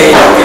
Hey.